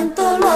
tanto lo